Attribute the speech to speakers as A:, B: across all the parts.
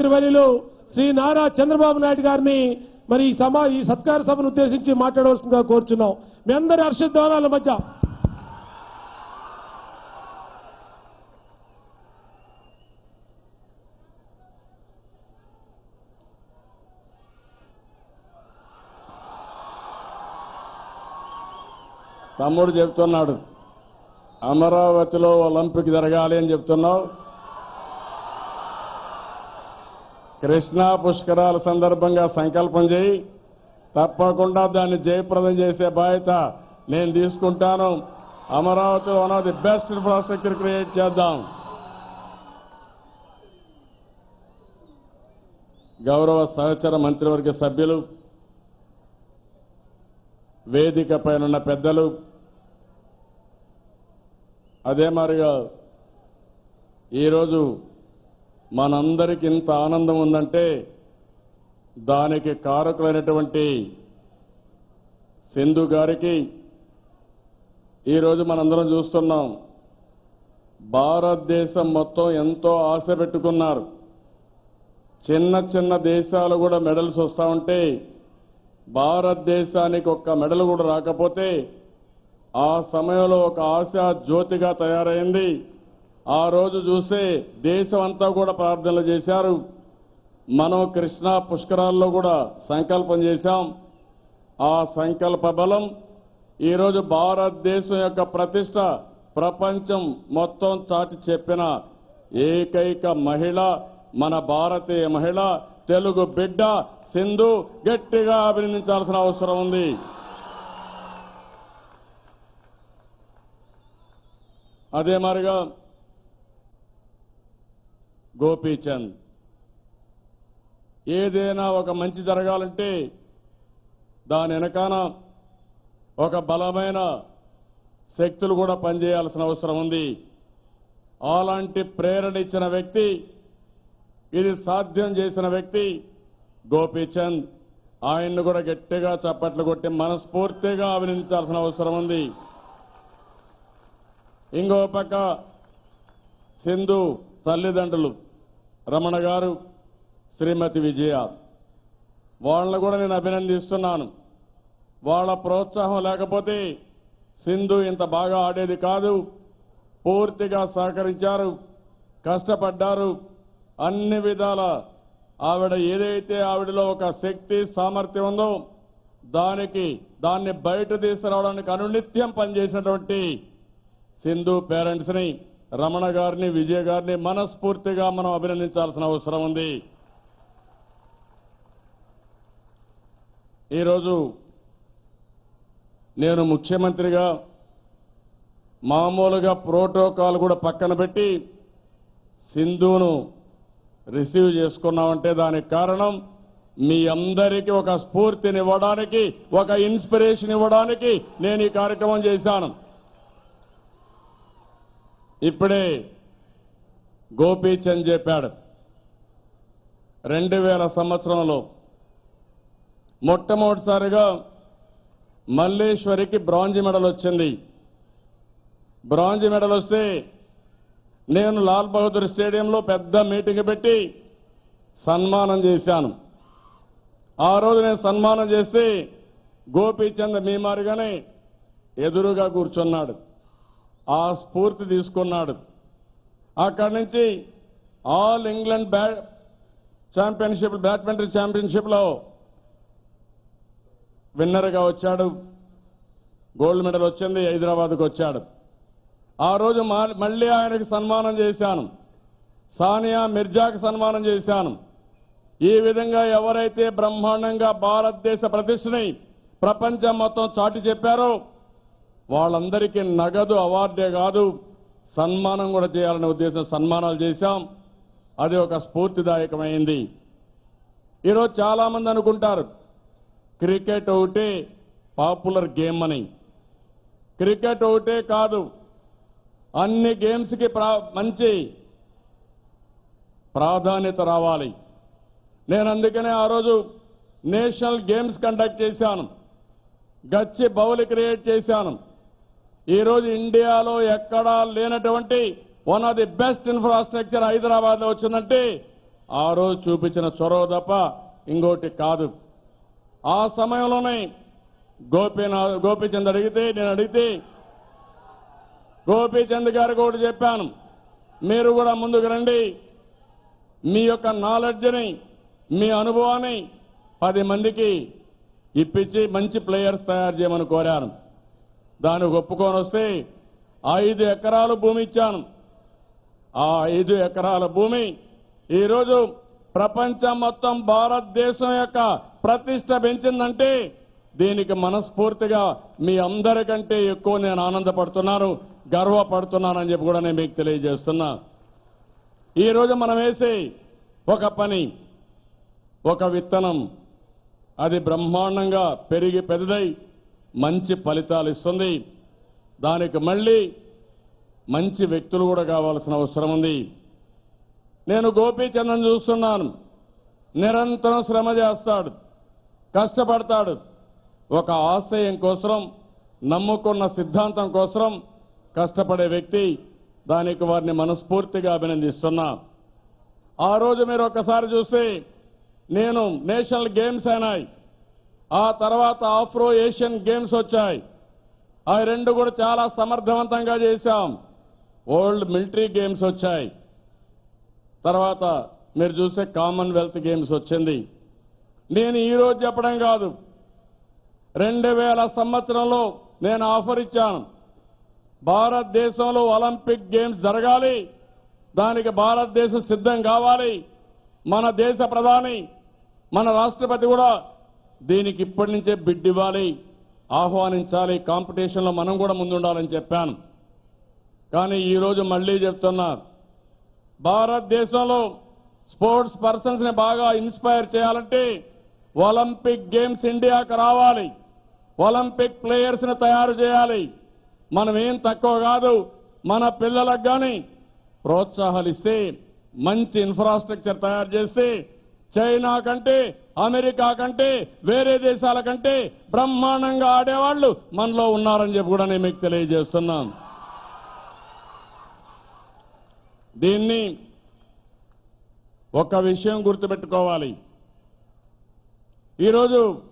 A: ముఖ్యమంత్రి వర్యులు శ్రీ నారా చంద్రబాబు నాయుడు గారిని మరి ఈ సమా ఈ సత్కార సభను ఉద్దేశించి మాట్లాడవలసిందిగా కోరుచున్నాం. మీ అందరి హర్షధ్వానాల మధ్య.
B: తమ్ముడు చెప్తున్నాడు అమరావతిలో ఒలింపిక్ జరగాలి అని చెప్తున్నావు. కృష్ణా పుష్కరాల సందర్భంగా సంకల్పం చేయి. తప్పకుండా దాన్ని జయప్రదం చేసే బాధ్యత నేను తీసుకుంటాను. Amaravati one of the best infrastructure create చేద్దాం. గౌరవ సహచర మంత్రివర్గ సభ్యులు వేదిక పైనున్న పెద్దలు అదే మరిగా ఈరోజు మనందరికి ఇంత ఆనందం ఉందంటే దానికి కారకులైనటువంటి సింధు గారికి ఈరోజు మనందరం చూస్తున్నాం. భారతదేశం మొత్తం ఎంతో ఆశ పెట్టుకున్నారు. చిన్న చిన్న దేశాలు కూడా మెడల్స్ వస్తూ ఉంటే భారతదేశానికి ఒక్క మెడల్ కూడా రాకపోతే ఆ సమయంలో ఒక ఆశా జ్యోతిగా తయారైంది. ఆ రోజు చూస్తే దేశం అంతా కూడా ప్రార్థనలు చేశారు. మనం కృష్ణా పుష్కరాల్లో కూడా సంకల్పం చేశాం. ఆ సంకల్ప బలం ఈరోజు భారతదేశం యొక్క ప్రతిష్ట ప్రపంచం మొత్తం చాటి చెప్పిన ఏకైక మహిళ మన భారతీయ మహిళ తెలుగు బిడ్డ సింధు గట్టిగా అభినందించాల్సిన అవసరం ఉంది. అదే మరిగా గోపీచంద్. ఏదైనా ఒక మంచి జరగాలంటే దాని వెనకాన ఒక బలమైన శక్తులు కూడా పనిచేయాల్సిన అవసరం ఉంది. అలాంటి ప్రేరణ ఇచ్చిన వ్యక్తి ఇది సాధ్యం చేసిన వ్యక్తి గోపీచంద్. ఆయన్ను కూడా గట్టిగా చప్పట్లు కొట్టి మనస్ఫూర్తిగా అభినందించాల్సిన అవసరం ఉంది. ఇంకో పక్క సింధు తల్లిదండ్రులు రమణ గారు శ్రీమతి విజయ. వాళ్ళని కూడా నేను అభినందిస్తున్నాను. వాళ్ళ ప్రోత్సాహం లేకపోతే సింధు ఇంత బాగా ఆడేది కాదు. పూర్తిగా సహకరించారు కష్టపడ్డారు. అన్ని విధాల ఆవిడ ఏదైతే ఆవిడలో ఒక శక్తి సామర్థ్యం ఉందో దానికి దాన్ని బయట తీసుకురావడానికి అనునిత్యం పనిచేసినటువంటి సింధు పేరెంట్స్ని రమణ గారిని విజయ్ గారిని మనస్ఫూర్తిగా మనం అభినందించాల్సిన అవసరం ఉంది. ఈరోజు నేను ముఖ్యమంత్రిగా మామూలుగా ప్రోటోకాల్ కూడా పక్కన పెట్టి సింధును రిసీవ్ చేసుకున్నామంటే దానికి కారణం మీ అందరికీ ఒక స్ఫూర్తినివ్వడానికి ఒక ఇన్స్పిరేషన్ ఇవ్వడానికి నేను ఈ కార్యక్రమం చేశాను. ఇప్పుడే గోపీచంద్ చెప్పాడు రెండు వేల సంవత్సరంలో మొట్టమొదటిసారిగా మల్లేశ్వరికి బ్రాంజ్ మెడల్ వచ్చింది. బ్రాంజ్ మెడల్ వస్తే నేను లాల్ బహదూర్ స్టేడియంలో పెద్ద మీటింగ్ పెట్టి సన్మానం చేశాను. ఆ రోజు నేను సన్మానం చేస్తే గోపీచంద్ మీ మారిగానే ఎదురుగా కూర్చున్నాడు. ఆ స్ఫూర్తి తీసుకున్నాడు. అక్కడి నుంచి ఆల్ ఇంగ్లాండ్ బ్యా ఛాంపియన్షిప్ బ్యాడ్మింటన్ ఛాంపియన్షిప్లో విన్నర్గా వచ్చాడు. గోల్డ్ మెడల్ వచ్చింది హైదరాబాద్కు వచ్చాడు. ఆ రోజు మళ్ళీ ఆయనకు సన్మానం చేశాను. సానియా మిర్జాకి సన్మానం చేశాను. ఈ విధంగా ఎవరైతే బ్రహ్మాండంగా భారతదేశ ప్రతిష్టని ప్రపంచం మొత్తం చాటి చెప్పారో వాళ్ళందరికీ నగదు అవార్డే కాదు. సన్మానం కూడా చేయాలనే ఉద్దేశం సన్మానాలు చేశాం. అది ఒక స్ఫూర్తిదాయకమైంది. ఈరోజు చాలా మంది అనుకుంటారు క్రికెట్ ఒకటే పాపులర్ గేమ్ అని. క్రికెట్ ఒకటే కాదు అన్ని గేమ్స్కి ప్రా- మంచి ప్రాధాన్యత రావాలి. నేను అందుకనే ఆ రోజు నేషనల్ గేమ్స్ కండక్ట్ చేశాను. గచ్చి బౌలి క్రియేట్ చేశాను. ఈరోజు ఇండియాలో ఎక్కడా లేనటువంటి one of the best infrastructure హైదరాబాద్లో వచ్చిందంటే ఆ రోజు చూపించిన చొరవ తప్ప ఇంకోటి కాదు. ఆ సమయంలోనే గోపీనాథ్ గోపీచంద్ అడిగితే నేను అడిగితే గోపీచంద్ గారు కూడా చెప్పాను. మీరు కూడా ముందుకు రండి. మీ యొక్క నాలెడ్జ్ని మీ అనుభవాన్ని పది మందికి ఇప్పించి మంచి ప్లేయర్స్ తయారు చేయమని కోరాను. దానికి ఒప్పుకొని వస్తే ఐదు ఎకరాలు భూమి ఇచ్చాను. ఆ ఐదు ఎకరాల భూమి ఈరోజు ప్రపంచం మొత్తం భారతదేశం యొక్క ప్రతిష్ట పెంచిందంటే దీనికి మనస్ఫూర్తిగా మీ అందరికంటే ఎక్కువ నేను ఆనందపడుతున్నాను గర్వపడుతున్నానని చెప్పి కూడా నేను మీకు తెలియజేస్తున్నా. ఈరోజు మనం వేసే ఒక పని ఒక విత్తనం అది బ్రహ్మాండంగా పెరిగి పెద్దదై మంచి ఫలితాలు ఇస్తుంది. దానికి మళ్ళీ మంచి వ్యక్తులు కూడా కావాల్సిన అవసరం ఉంది. నేను గోపీచందన్ చూస్తున్నాను. నిరంతరం శ్రమ చేస్తాడు. కష్టపడతాడు. ఒక ఆశయం కోసం నమ్ముకున్న సిద్ధాంతం కోసం కష్టపడే వ్యక్తి దానికి వారిని మనస్ఫూర్తిగా అభినందిస్తున్నా. ఆ రోజు మీరు ఒక్కసారి చూస్తే నేను నేషనల్ గేమ్స్ అయినాయి. ఆ తర్వాత ఆఫ్రో ఏషియన్ గేమ్స్ వచ్చాయి. ఆ రెండు కూడా చాలా సమర్థవంతంగా చేశాం. వరల్డ్ మిలిటరీ గేమ్స్ వచ్చాయి. తర్వాత మీరు చూసే కామన్వెల్త్ గేమ్స్ వచ్చింది. నేను ఈరోజు చెప్పడం కాదు. రెండు వేల సంవత్సరంలో నేను ఆఫర్ ఇచ్చాను. భారతదేశంలో ఒలింపిక్ గేమ్స్ జరగాలి. దానికి భారతదేశం సిద్ధం కావాలి. మన దేశ ప్రధాని మన రాష్ట్రపతి కూడా దీనికి ఇప్పటి నుంచే బిడ్ ఇవ్వాలి ఆహ్వానించాలి. కాంపిటీషన్లో మనం కూడా ముందుండాలని చెప్పాను. కానీ ఈరోజు మళ్ళీ చెప్తున్నా భారతదేశంలో స్పోర్ట్స్ పర్సన్స్ని బాగా ఇన్స్పైర్ చేయాలంటే ఒలింపిక్ గేమ్స్ ఇండియాకు రావాలి. ఒలింపిక్ ప్లేయర్స్ని తయారు చేయాలి. మనం ఏం తక్కువ కాదు మన పిల్లలకు కానీ ప్రోత్సాహాలు ఇస్తే మంచి ఇన్ఫ్రాస్ట్రక్చర్ తయారు చేస్తే చైనా కంటే అమెరికా కంటే వేరే దేశాల కంటే బ్రహ్మాండంగా ఆడేవాళ్ళు మనలో ఉన్నారని చెప్పి కూడా నేను మీకు తెలియజేస్తున్నాను. దీన్ని ఒక విషయం గుర్తుపెట్టుకోవాలి. ఈరోజు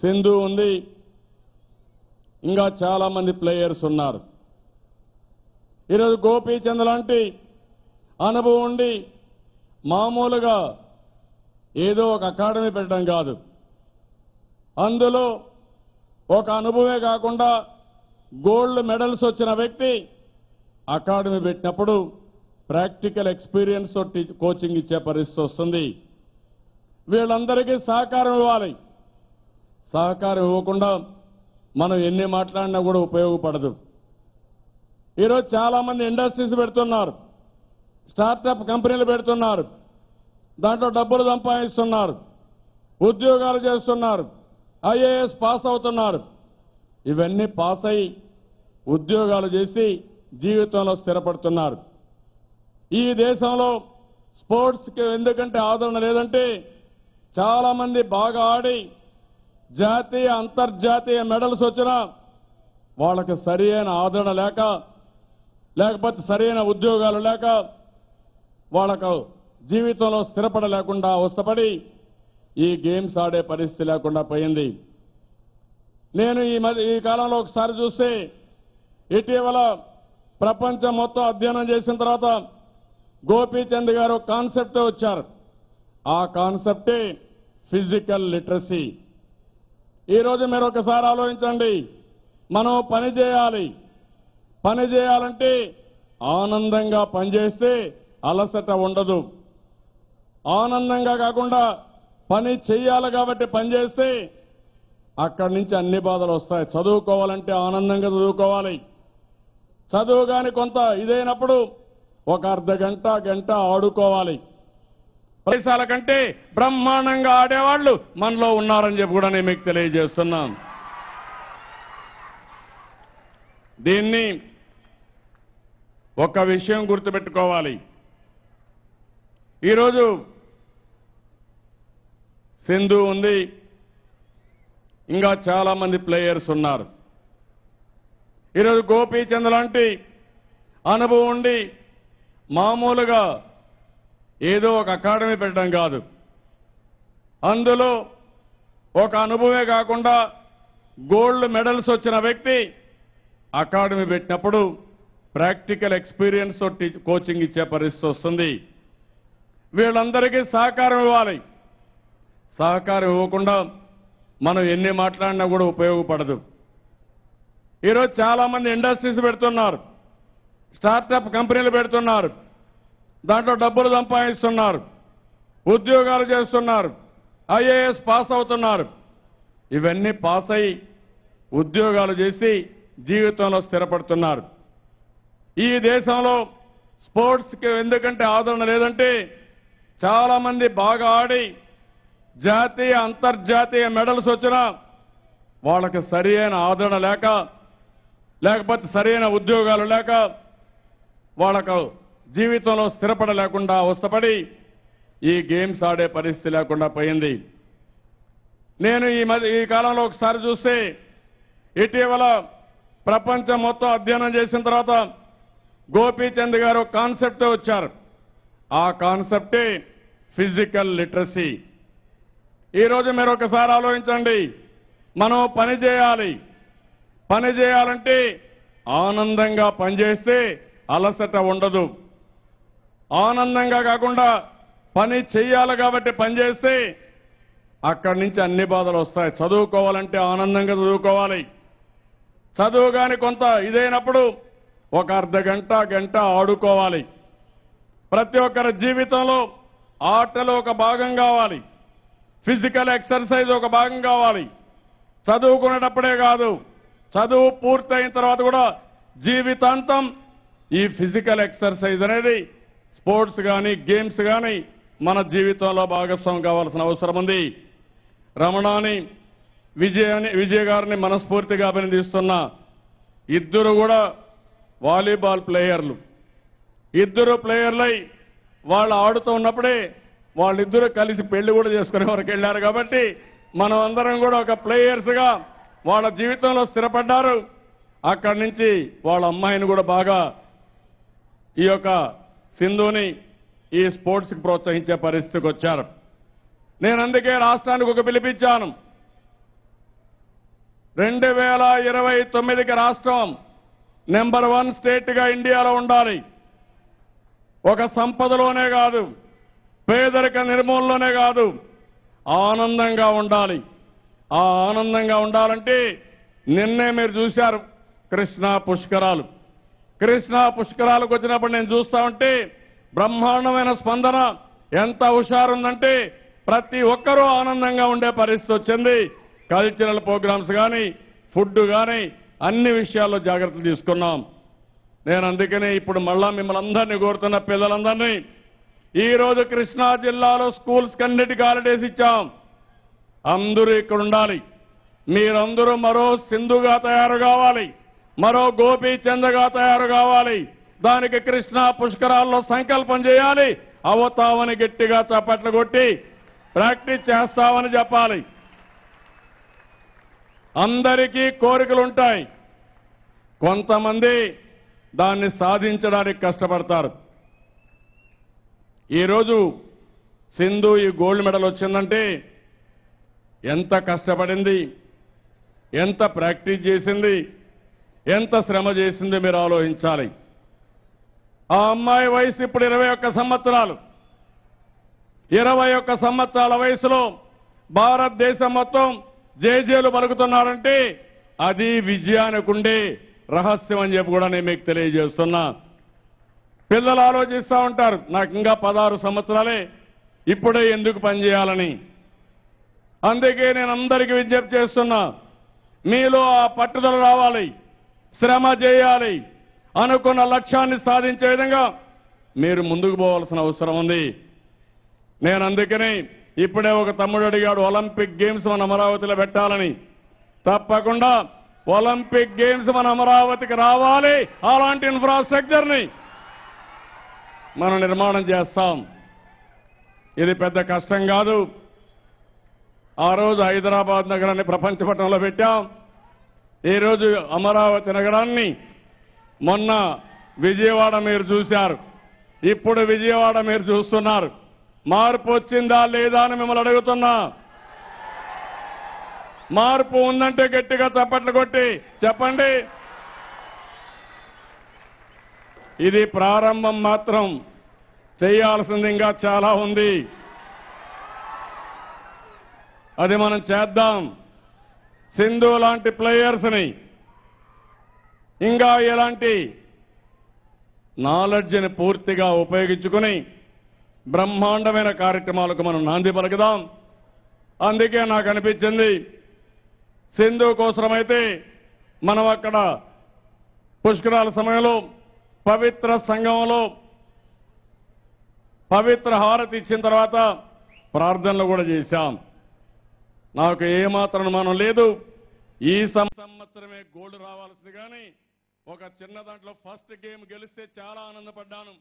B: సింధు ఉంది. ఇంకా చాలా మంది ప్లేయర్స్ ఉన్నారు. ఈరోజు గోపీచంద్ లాంటి అనుభవం ఉండి మామూలుగా ఏదో ఒక అకాడమీ పెట్టడం కాదు. అందులో ఒక అనుభవమే కాకుండా గోల్డ్ మెడల్స్ వచ్చిన వ్యక్తి అకాడమీ పెట్టినప్పుడు ప్రాక్టికల్ ఎక్స్పీరియన్స్ తోటి కోచింగ్ ఇచ్చే పరిస్థితి వస్తుంది. వీళ్ళందరికీ సహకారం ఇవ్వాలి. సహకారం ఇవ్వకుండా మనం ఎన్ని మాట్లాడినా కూడా ఉపయోగపడదు. ఈరోజు చాలామంది ఇండస్ట్రీస్ పెడుతున్నారు. స్టార్టప్ కంపెనీలు పెడుతున్నారు. దాంట్లో డబ్బులు సంపాదిస్తున్నారు. ఉద్యోగాలు చేస్తున్నారు. ఐఏఎస్ పాస్ అవుతున్నారు. ఇవన్నీ పాస్ అయి ఉద్యోగాలు చేసి జీవితంలో స్థిరపడుతున్నారు. ఈ దేశంలో స్పోర్ట్స్కి ఎందుకంటే ఆదరణ లేదంటే చాలామంది బాగా ఆడి జాతీయ అంతర్జాతీయ మెడల్స్ వచ్చినా వాళ్ళకి సరైన ఆదరణ లేక లేకపోతే సరైన ఉద్యోగాలు లేక వాళ్ళకు జీవితంలో స్థిరపడలేకుండా అవస్థపడి ఈ గేమ్స్ ఆడే పరిస్థితి లేకుండా పోయింది. నేను ఈ మధ్య ఈ కాలంలో ఒకసారి చూస్తే ఇటీవల ప్రపంచం మొత్తం అధ్యయనం చేసిన తర్వాత గోపీచంద్ గారు కాన్సెప్ట్ వచ్చారు. ఆ కాన్సెప్టే ఫిజికల్ లిటరసీ. ఈరోజు మీరు ఒకసారి ఆలోచించండి. మనం పని చేయాలి. పని చేయాలంటే ఆనందంగా పనిచేస్తే అలసట ఉండదు. ఆనందంగా కాకుండా పని చెయ్యాలి కాబట్టి పని చేస్తే అక్కడి నుంచి అన్ని బాధలు వస్తాయి. చదువుకోవాలంటే ఆనందంగా చదువుకోవాలి. చదువు కానీ కొంత ఇదైనప్పుడు ఒక అర్ధ గంట గంట ఆడుకోవాలి. ప్రదేశాల కంటే బ్రహ్మాండంగా ఆడేవాళ్ళు మనలో ఉన్నారని చెప్పి కూడా నేను మీకు తెలియజేస్తున్నాను. దీన్ని ఒక విషయం గుర్తుపెట్టుకోవాలి. ఈరోజు సింధు ఉంది. ఇంకా చాలామంది ప్లేయర్స్ ఉన్నారు. ఈరోజు గోపీచంద్ లాంటి అనుభవం ఉండి మామూలుగా ఏదో ఒక అకాడమీ పెట్టడం కాదు. అందులో ఒక అనుభవమే కాకుండా గోల్డ్ మెడల్స్ వచ్చిన వ్యక్తి అకాడమీ పెట్టినప్పుడు ప్రాక్టికల్ ఎక్స్పీరియన్స్ కోచింగ్ ఇచ్చే పరిస్థితి వస్తుంది. వీళ్ళందరికీ సహకారం ఇవ్వాలి. సహకారం ఇవ్వకుండా మనం ఎన్ని మాట్లాడినా కూడా ఉపయోగపడదు. ఈరోజు చాలా మంది ఇండస్ట్రీస్ పెడుతున్నారు. స్టార్టప్ కంపెనీలు పెడుతున్నారు. దాంట్లో డబ్బులు సంపాదిస్తున్నారు. ఉద్యోగాలు చేస్తున్నారు. ఐఏఎస్ పాస్ అవుతున్నారు. ఇవన్నీ పాస్ అయి ఉద్యోగాలు చేసి జీవితంలో స్థిరపడుతున్నారు. ఈ దేశంలో స్పోర్ట్స్కి ఎందుకంటే ఆదరణ లేదంటే చాలా మంది బాగా ఆడి జాతీయ అంతర్జాతీయ మెడల్స్ వచ్చినా వాళ్ళకి సరి అయిన ఆదరణ లేక లేకపోతే సరైన ఉద్యోగాలు లేక వాళ్ళకు జీవితంలో స్థిరపడలేకుండా అవస్థపడి ఈ గేమ్స్ ఆడే పరిస్థితి లేకుండా పోయింది. నేను ఈ మధ్య ఈ కాలంలో ఒకసారి చూస్తే ఇటీవల ప్రపంచం మొత్తం అధ్యయనం చేసిన తర్వాత గోపీచంద్ గారు కాన్సెప్ట్ వచ్చారు. ఆ కాన్సెప్టే ఫిజికల్ లిటరసీ. ఈరోజు మీరు ఒకసారి ఆలోచించండి. మనం పని చేయాలి. పని చేయాలంటే ఆనందంగా పనిచేస్తే అలసట ఉండదు. ఆనందంగా కాకుండా పని చెయ్యాలి కాబట్టి పనిచేస్తే అక్కడి నుంచి అన్ని బాధలు వస్తాయి. చదువుకోవాలంటే ఆనందంగా చదువుకోవాలి. చదువు కాని కొంత ఇదైనప్పుడు ఒక అర్ధ గంట గంట ఆడుకోవాలి. ప్రతి ఒక్కరి జీవితంలో ఆటలు ఒక భాగం కావాలి. ఫిజికల్ ఎక్సర్సైజ్ ఒక భాగం కావాలి. చదువుకునేటప్పుడే కాదు చదువు పూర్తయిన తర్వాత కూడా జీవితాంతం ఈ ఫిజికల్ ఎక్సర్సైజ్ అనేది స్పోర్ట్స్ కానీ గేమ్స్ కానీ మన జీవితంలో భాగస్వామి కావాల్సిన అవసరం ఉంది. రమణాని విజయాన్ని విజయ్ గారిని మనస్ఫూర్తిగా అభినందిస్తున్న ఇద్దరు కూడా వాలీబాల్ ప్లేయర్లు. ఇద్దరు ప్లేయర్లై వాళ్ళు ఆడుతూ ఉన్నప్పుడే వాళ్ళిద్దరూ కలిసి పెళ్ళి కూడా చేసుకునే వరకు వెళ్ళారు కాబట్టి మనం అందరం కూడా ఒక ప్లేయర్స్గా వాళ్ళ జీవితంలో స్థిరపడ్డారు. అక్కడి నుంచి వాళ్ళ అమ్మాయిని కూడా బాగా ఈ యొక్క సింధుని ఈ స్పోర్ట్స్కి ప్రోత్సహించే పరిస్థితికి వచ్చారు. నేను అందుకే రాష్ట్రానికి ఒక పిలిపించాను. రెండు వేల ఇరవై తొమ్మిదికి రాష్ట్రం నెంబర్ వన్ స్టేట్గా ఇండియాలో ఉండాలి. ఒక సంపదలోనే కాదు పేదరిక నిర్మూలనలోనే కాదు ఆనందంగా ఉండాలి. ఆ ఆనందంగా ఉండాలంటే నిన్నే మీరు చూశారు కృష్ణా పుష్కరాలు. కృష్ణా పుష్కరాలకు వచ్చినప్పుడు నేను చూస్తా ఉంటే బ్రహ్మాండమైన స్పందన ఎంత హుషారుందంటే ప్రతి ఒక్కరూ ఆనందంగా ఉండే పరిస్థితి వచ్చింది. కల్చరల్ ప్రోగ్రామ్స్ కానీ ఫుడ్ కానీ అన్ని విషయాల్లో జాగ్రత్తలు తీసుకున్నాం. నేను అందుకనే ఇప్పుడు మళ్ళా మిమ్మల్ని అందరినీ కోరుతున్న పిల్లలందరినీ ఈరోజు కృష్ణా జిల్లాలో స్కూల్స్ కన్నిటికి హాలిడేస్ ఇచ్చాం. అందరూ ఇక్కడ ఉండాలి. మీరందరూ మరో సింధుగా తయారు కావాలి. మరో గోపీచందగా తయారు కావాలి. దానికి కృష్ణా పుష్కరాల్లో సంకల్పం చేయాలి. అవతామని గట్టిగా చప్పట్లు కొట్టి ప్రాక్టీస్ చేస్తామని చెప్పాలి. అందరికీ కోరికలుంటాయి. కొంతమంది దాన్ని సాధించడానికి కష్టపడతారు. ఈరోజు సింధు ఈ గోల్డ్ మెడల్ వచ్చిందంటే ఎంత కష్టపడింది ఎంత ప్రాక్టీస్ చేసింది ఎంత శ్రమ చేసింది మీరు ఆలోచించాలి. ఆ అమ్మాయి వయసు ఇప్పుడు ఇరవై ఒక్క సంవత్సరాలు. ఇరవై ఒక్క సంవత్సరాల వయసులో భారతదేశం మొత్తం జేజేలు పలుకుతున్నారంటే అది విజయానికి ఉండే రహస్యం అని చెప్పి కూడా నేను మీకు తెలియజేస్తున్నా. పిల్లలు ఆలోచిస్తూ ఉంటారు నాకు ఇంకా పదహారు సంవత్సరాలే ఇప్పుడే ఎందుకు పనిచేయాలని అందుకే నేను అందరికీ విజ్ఞప్తి చేస్తున్నా మీలో ఆ పట్టుదల రావాలి శ్రమ చేయాలి అనుకున్న లక్ష్యాన్ని సాధించే విధంగా మీరు ముందుకు పోవాల్సిన అవసరం ఉంది. నేను అందుకని ఇప్పుడే ఒక తమ్ముడు అడిగాడు ఒలింపిక్ గేమ్స్ మన అమరావతిలో పెట్టాలని. తప్పకుండా ఒలింపిక్ గేమ్స్ మన అమరావతికి రావాలి. అలాంటి ఇన్ఫ్రాస్ట్రక్చర్ని మనం నిర్మాణం చేస్తాం. ఇది పెద్ద కష్టం కాదు. ఆ రోజు హైదరాబాద్ నగరాన్ని ప్రపంచ పట్టణంలో పెట్టాం. ఈరోజు అమరావతి నగరాన్ని మొన్న విజయవాడ మీరు చూశారు. ఇప్పుడు విజయవాడ మీరు చూస్తున్నారు. మార్పు వచ్చిందా లేదా అని మిమ్మల్ని అడుగుతున్నా. మార్పు ఉందంటే గట్టిగా చప్పట్లు కొట్టి చెప్పండి. ఇది ప్రారంభం మాత్రం చేయాల్సింది ఇంకా చాలా ఉంది. అది మనం చేద్దాం. సింధు లాంటి ప్లేయర్స్ని ఇంకా ఎలాంటి నాలెడ్జ్ని పూర్తిగా ఉపయోగించుకుని బ్రహ్మాండమైన కార్యక్రమాలకు మనం నాంది పలుకుదాం. అందుకే నాకు అనిపించింది సింధు కోసమైతే మనం అక్కడ పుష్కరాల సమయంలో పవిత్ర సంఘంలో పవిత్ర హారతి ఇచ్చిన తర్వాత ప్రార్థనలు కూడా చేశాం. నాకు ఏమాత్రం అనుమానం లేదు. ఈ సంవత్సరమే గోల్డ్ రావాల్సింది కానీ ఒక చిన్న దాంట్లో ఫస్ట్ గేమ్ గెలిస్తే చాలా ఆనందపడ్డాను.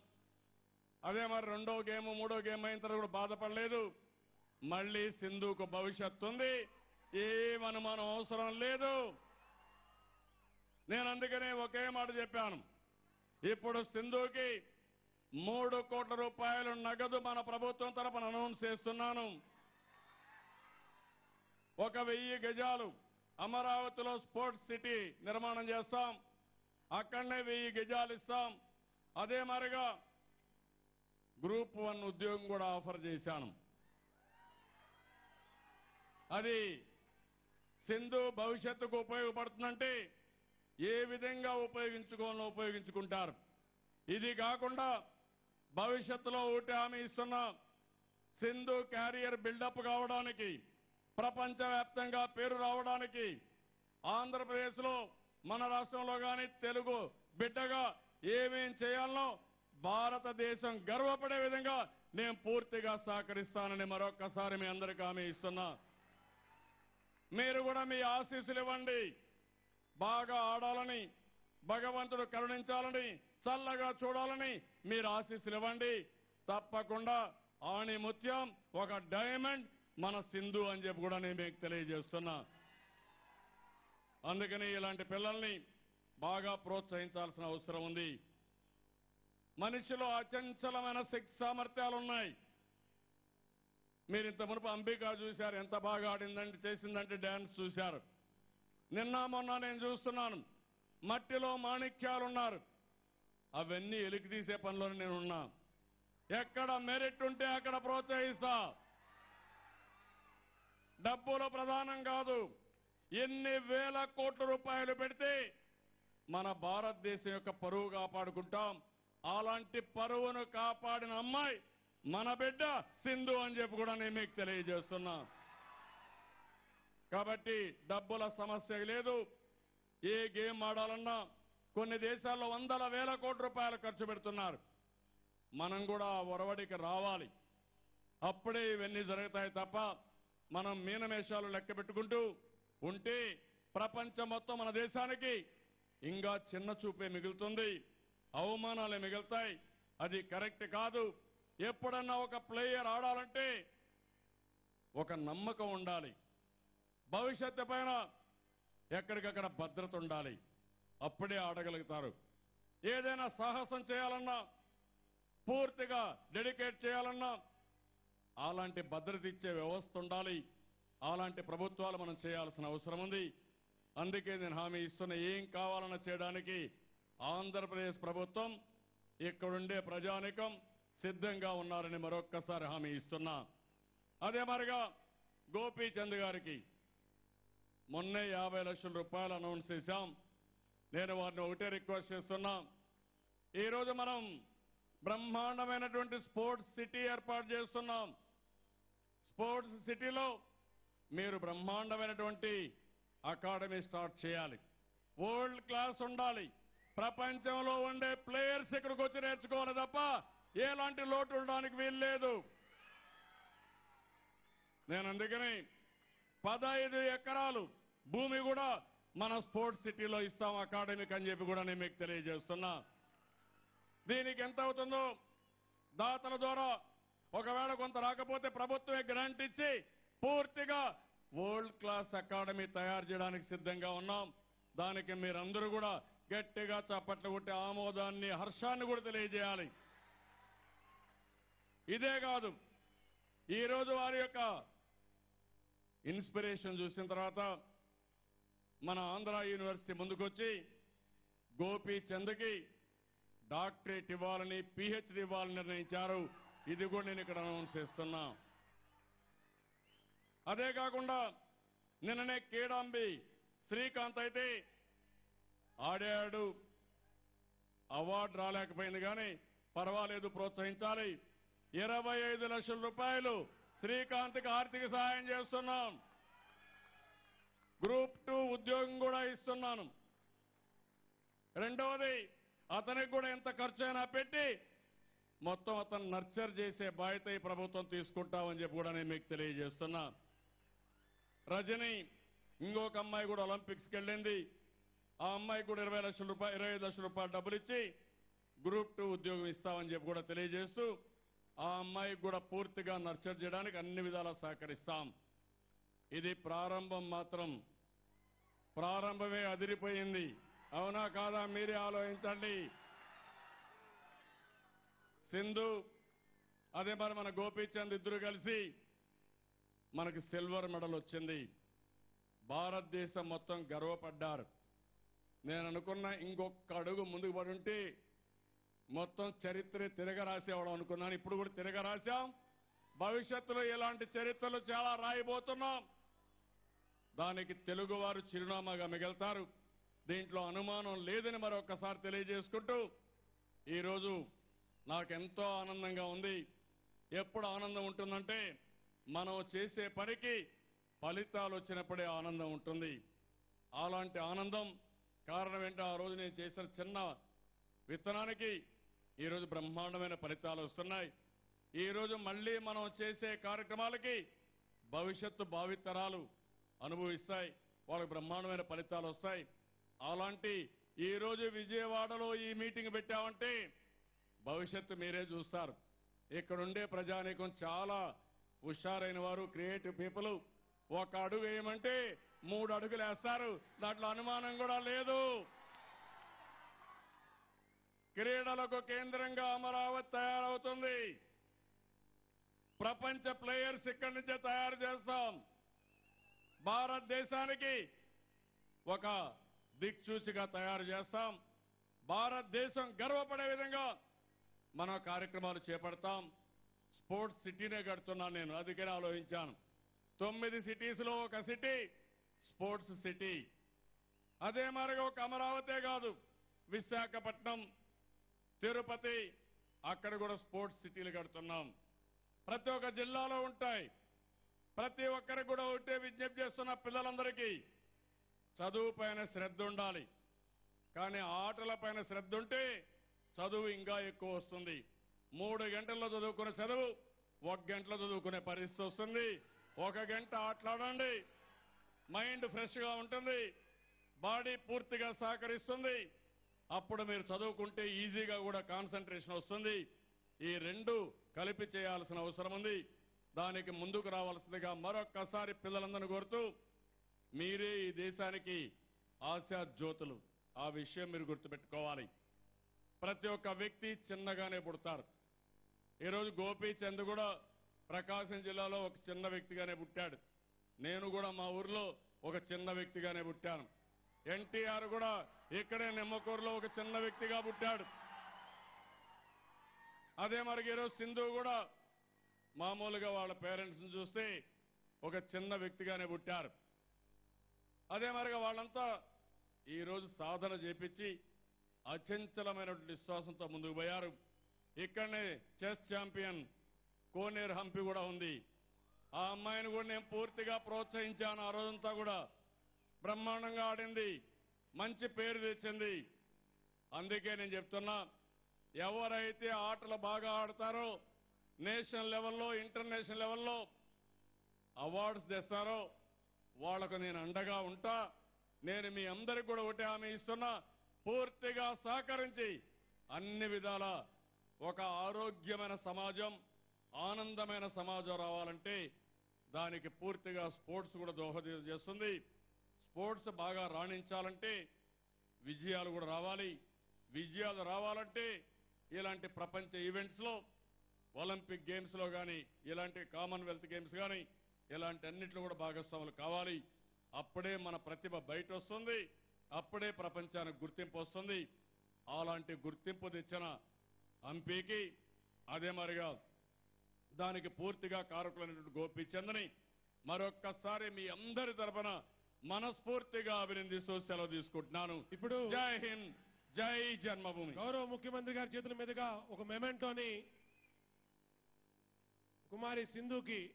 B: అదే మరి రెండో గేమ్ మూడో గేమ్ అయిన తర్వాత కూడా బాధపడలేదు. మళ్ళీ సింధుకు భవిష్యత్తు ఉంది. ఏం అనుమానం అవసరం లేదు. నేను అందుకనే ఒకే మాట చెప్పాను. ఇప్పుడు సింధుకి మూడు కోట్ల రూపాయలు నగదు మన ప్రభుత్వం తరపున అనౌన్స్ చేస్తున్నాను. ఒక వెయ్యి గజాలు అమరావతిలో స్పోర్ట్స్ సిటీ నిర్మాణం చేస్తాం. అక్కడనే వెయ్యి గజాలు ఇస్తాం. అదే మరిగా గ్రూప్ వన్ ఉద్యోగం కూడా ఆఫర్ చేశాను. అది సింధు భవిష్యత్తుకు ఉపయోగపడుతుందంటే ఏ విధంగా ఉపయోగించుకోవాలో ఉపయోగించుకుంటారు. ఇది కాకుండా భవిష్యత్తులో ఒకటి హామీ ఇస్తున్న సింధు క్యారియర్ బిల్డప్ కావడానికి ప్రపంచవ్యాప్తంగా పేరు రావడానికి ఆంధ్రప్రదేశ్లో మన రాష్ట్రంలో కానీ తెలుగు బిడ్డగా ఏమేం చేయాలనో భారతదేశం గర్వపడే విధంగా నేను పూర్తిగా సహకరిస్తానని మరొక్కసారి మీ అందరికీ హామీ ఇస్తున్నా. మీరు కూడా మీ ఆశీస్సులు ఇవ్వండి. బాగా ఆడాలని భగవంతుడు కరుణించాలని చల్లగా చూడాలని మీరు ఆశీస్సులు ఇవ్వండి. తప్పకుండా ఆణి ముత్యం ఒక డైమండ్ మన సింధు అని చెప్పి కూడా నేను మీకు తెలియజేస్తున్నా. అందుకని ఇలాంటి పిల్లల్ని బాగా ప్రోత్సహించాల్సిన అవసరం ఉంది. మనిషిలో అచంచలమైన శక్తి సామర్థ్యాలు ఉన్నాయి మీరు ఇంత మునుపు అంబికా చూశారు ఎంత బాగా ఆడిందంటే చేసిందంటే డ్యాన్స్ చూశారు. నిన్న మొన్న నేను చూస్తున్నాను మట్టిలో మాణిక్యాలున్నారు. అవన్నీ ఎలికి తీసే పనిలో నేను ఉన్నా ఎక్కడ మెరిట్ ఉంటే అక్కడ ప్రోత్సహిస్తా. డబ్బులు ప్రధానం కాదు ఎన్ని వేల కోట్ల రూపాయలు పెడితే మన భారతదేశం యొక్క పరువు కాపాడుకుంటాం. అలాంటి పరువును కాపాడిన అమ్మాయి మన బిడ్డ సింధు అని చెప్పి కూడా నేను మీకు తెలియజేస్తున్నా. కాబట్టి డబ్బుల సమస్య లేదు. ఏ గేమ్ ఆడాలన్నా కొన్ని దేశాల్లో వందల వేల కోట్ల రూపాయలు ఖర్చు పెడుతున్నారు. మనం కూడా ఒరవడికి రావాలి. అప్పుడే ఇవన్నీ జరుగుతాయి తప్ప మనం మీనమేషాలు లెక్క పెట్టుకుంటూ ఉంటే ప్రపంచం మొత్తం మన దేశానికి ఇంకా చిన్న చూపే మిగులుతుంది. అవమానాలే మిగులుతాయి. అది కరెక్ట్ కాదు. ఎప్పుడన్నా ఒక ప్లేయర్ ఆడాలంటే ఒక నమ్మకం ఉండాలి. భవిష్యత్తు పైన ఎక్కడికక్కడ భద్రత ఉండాలి. అప్పుడే ఆడగలుగుతారు. ఏదైనా సాహసం చేయాలన్నా పూర్తిగా డెడికేట్ చేయాలన్నా అలాంటి భద్రత ఇచ్చే వ్యవస్థ ఉండాలి. అలాంటి ప్రభుత్వాలు మనం చేయాల్సిన అవసరం ఉంది. అందుకే నేను హామీ ఇస్తున్న ఏం కావాలన్నా చేయడానికి ఆంధ్రప్రదేశ్ ప్రభుత్వం ఇక్కడుండే ప్రజానికం సిద్ధంగా ఉన్నారని మరొక్కసారి హామీ ఇస్తున్నా. అదే మరిగా గోపీచంద్ గారికి మొన్నే యాభై లక్షల రూపాయలు అనౌన్స్ చేశాం. నేను వారిని ఒకటే రిక్వెస్ట్ చేస్తున్నా. ఈరోజు మనం బ్రహ్మాండమైనటువంటి స్పోర్ట్స్ సిటీ ఏర్పాటు చేస్తున్నాం. స్పోర్ట్స్ సిటీలో మీరు బ్రహ్మాండమైనటువంటి అకాడమీ స్టార్ట్ చేయాలి. వరల్డ్ క్లాస్ ఉండాలి. ప్రపంచంలో ఉండే ప్లేయర్స్ ఇక్కడికి వచ్చి నేర్చుకోవాలి తప్ప ఎలాంటి లోటు ఉండడానికి వీలు లేదు నేను అందుకని పదహైదు ఎకరాలు భూమి కూడా మన స్పోర్ట్స్ సిటీలో ఇస్తాం అకాడమిక్ అని చెప్పి కూడా నేను మీకు తెలియజేస్తున్నా. దీనికి ఎంత అవుతుందో దాతల ద్వారా ఒకవేళ కొంత రాకపోతే ప్రభుత్వమే గ్రాంట్ ఇచ్చి పూర్తిగా వరల్డ్ క్లాస్ అకాడమీ తయారు చేయడానికి సిద్ధంగా ఉన్నాం. దానికి మీరందరూ కూడా గట్టిగా చప్పట్లు కొట్టి ఆమోదాన్ని హర్షాన్ని కూడా తెలియజేయాలి. ఇదే కాదు. ఈరోజు వారి యొక్క ఇన్స్పిరేషన్ చూసిన తర్వాత మన ఆంధ్ర యూనివర్సిటీ ముందుకొచ్చి గోపీచంద్కి డాక్టరేట్ ఇవ్వాలని పిహెచ్డి ఇవ్వాలని నిర్ణయించారు. ఇది కూడా నేను ఇక్కడ అనౌన్స్ చేస్తున్నా. అదే కాకుండా నిన్ననే కేడాంబి శ్రీకాంత్ అయితే ఆడాడు. అవార్డు రాలేకపోయింది కానీ పర్వాలేదు ప్రోత్సహించాలి. ఇరవై ఐదు లక్షల రూపాయలు శ్రీకాంత్కి ఆర్థిక సహాయం చేస్తున్నాం. గ్రూప్ టూ ఉద్యోగం కూడా ఇస్తున్నాను. రెండవది అతనికి కూడా ఎంత ఖర్చైనా పెట్టి మొత్తం అతను నర్చర్ చేసే బాధ్యత ఈ ప్రభుత్వం తీసుకుంటామని చెప్పి కూడా నేను మీకు తెలియజేస్తున్నా. రజని ఇంకొక అమ్మాయి కూడా ఒలింపిక్స్కి వెళ్ళింది. ఆ అమ్మాయి కూడా ఇరవై లక్షల రూపాయలు ఇరవై లక్షల రూపాయలు డబ్బులు ఇచ్చి గ్రూప్ టూ ఉద్యోగం ఇస్తామని చెప్పి కూడా తెలియజేస్తూ ఆ అమ్మాయికి కూడా పూర్తిగా నర్చర్ చేయడానికి అన్ని విధాలా సహకరిస్తాం. ఇది ప్రారంభం మాత్రం. ప్రారంభమే అదిరిపోయింది. అవునా కాదా మీరే ఆలోచించండి. సింధు అదే మరి మన గోపీచంద్ ఇద్దరు కలిసి మనకి సిల్వర్ మెడల్ వచ్చింది. భారతదేశం మొత్తం గర్వపడ్డారు. నేను అనుకున్న ఇంకొక అడుగు ముందుకు పడి ఉంటే మొత్తం చరిత్ర తిరగరాసేవాడు అనుకున్నాను. ఇప్పుడు కూడా తిరగరాశాం. భవిష్యత్తులో ఇలాంటి చరిత్రలు చాలా రాయబోతున్నాం. దానికి తెలుగువారు చిరునామాగా మిగులుతారు. దీంట్లో అనుమానం లేదని మరొకసారి తెలియజేసుకుంటూ ఈరోజు నాకెంతో ఆనందంగా ఉంది. ఎప్పుడు ఆనందం ఉంటుందంటే మనం చేసే పనికి ఫలితాలు వచ్చినప్పుడే ఆనందం ఉంటుంది. అలాంటి ఆనందం కారణం ఏంటో ఆ రోజు నేను చేసిన చిన్న విత్తనానికి ఈరోజు బ్రహ్మాండమైన ఫలితాలు వస్తున్నాయి. ఈరోజు మళ్ళీ మనం చేసే కార్యక్రమాలకి భవిష్యత్తు భావితరాలు అనుభవిస్తాయి. వాళ్ళకి బ్రహ్మాండమైన ఫలితాలు వస్తాయి. అలాంటి ఈ రోజు విజయవాడలో ఈ మీటింగ్ పెట్టామంటే భవిష్యత్తు మీరే చూస్తారు. ఇక్కడుండే ప్రజానీకం చాలా హుషారైన వారు క్రియేటివ్ పీపుల్. ఒక అడుగు వేయమంటే మూడు అడుగులు వేస్తారు. దాంట్లో అనుమానం కూడా లేదు. క్రీడలకు కేంద్రంగా అమరావతి తయారవుతుంది. ప్రపంచ ప్లేయర్స్ ఇక్కడి నుంచే తయారు చేస్తాం. భారతదేశానికి ఒక దిక్సూచిగా తయారు చేస్తాం. భారతదేశం గర్వపడే విధంగా మన కార్యక్రమాలు చేపడతాం. స్పోర్ట్స్ సిటీనే కడుతున్నాను నేను అందుకనే ఆలోచించాను. తొమ్మిది సిటీస్లో ఒక సిటీ స్పోర్ట్స్ సిటీ. అదే మరిగా ఒక అమరావతే కాదు విశాఖపట్నం తిరుపతి అక్కడ కూడా స్పోర్ట్స్ సిటీలు కడుతున్నాం. ప్రతి ఒక్క జిల్లాలో ఉంటాయి. ప్రతి ఒక్కరికి కూడా ఒకటే విజ్ఞప్తి చేస్తున్న పిల్లలందరికీ చదువు పైన శ్రద్ధ ఉండాలి. కానీ ఆటల పైన శ్రద్ధ ఉంటే చదువు ఇంకా ఎక్కువ వస్తుంది. మూడు గంటల్లో చదువుకునే చదువు ఒక గంటలో చదువుకునే పరిస్థితి వస్తుంది. ఒక గంట ఆటలాడండి. మైండ్ ఫ్రెష్గా ఉంటుంది. బాడీ పూర్తిగా సహకరిస్తుంది. అప్పుడు మీరు చదువుకుంటే ఈజీగా కూడా కాన్సన్ట్రేషన్ వస్తుంది. ఈ రెండు కలిపి చేయాల్సిన అవసరం ఉంది. దానికి ముందుకు రావాల్సిందిగా మరొక్కసారి పిల్లలందరినీ కోరుతూ మీరే ఈ దేశానికి ఆశాజ్యోతులు ఆ విషయం మీరు గుర్తుపెట్టుకోవాలి. ప్రతి ఒక్క వ్యక్తి చిన్నగానే పుడతారు. ఈరోజు గోపీచంద్ కూడా ప్రకాశం జిల్లాలో ఒక చిన్న వ్యక్తిగానే పుట్టాడు. నేను కూడా మా ఊర్లో ఒక చిన్న వ్యక్తిగానే పుట్టాను. ఎన్టీఆర్ కూడా ఇక్కడే నిమ్మకూరులో ఒక చిన్న వ్యక్తిగా పుట్టాడు. అదే మరి ఈరోజు సింధు కూడా మామూలుగా వాళ్ళ పేరెంట్స్ని చూస్తే ఒక చిన్న వ్యక్తిగానే పుట్టారు. అదే మరిగా వాళ్ళంతా ఈ రోజు సాధన చేపించి అచంచలమైనటువంటి విశ్వాసంతో ముందుకు పోయారు. ఇక్కడనే చెస్ ఛాంపియన్ కోనేరు హంపి కూడా ఉంది. ఆ అమ్మాయిని కూడా నేను పూర్తిగా ప్రోత్సహించాను. ఆ రోజంతా కూడా బ్రహ్మాండంగా ఆడింది. మంచి పేరు తెచ్చింది. అందుకే నేను చెప్తున్నా ఎవరైతే ఆటలు బాగా ఆడతారో నేషనల్ లెవెల్లో ఇంటర్నేషనల్ లెవెల్లో అవార్డ్స్ తెస్తారో వాళ్ళకు నేను అండగా ఉంటా. నేను మీ అందరికి కూడా ఒకటి హామీ ఇస్తున్నా పూర్తిగా సహకరించి అన్ని విధాల ఒక ఆరోగ్యమైన సమాజం ఆనందమైన సమాజం రావాలంటే దానికి పూర్తిగా స్పోర్ట్స్ కూడా దోహదం చేస్తుంది. స్పోర్ట్స్ బాగా రాణించాలంటే విజయాలు కూడా రావాలి. విజయాలు రావాలంటే ఇలాంటి ప్రపంచ ఈవెంట్స్లో ఒలింపిక్ గేమ్స్లో కానీ ఇలాంటి కామన్వెల్త్ గేమ్స్ కానీ ఇలాంటి అన్నింటిలో కూడా భాగస్వాములు కావాలి. అప్పుడే మన ప్రతిభ బయట వస్తుంది అప్పుడే ప్రపంచానికి గుర్తింపు వస్తుంది. అలాంటి గుర్తింపు తెచ్చిన ఎంపీకి అదే మరిగా దానికి పూర్తిగా కారకులైనటువంటి గోపీచంద్ని మరొక్కసారి మీ అందరి తరఫున మనస్ఫూర్తిగా అభినందిస్తూ సెలవు తీసుకుంటున్నాను.
A: ఇప్పుడు
B: జై హింద్ జై జన్మభూమి.
A: గౌరవ ముఖ్యమంత్రి గారి చేతుల మీదుగా ఒక మెమెంటోని కుమారి సింధుకి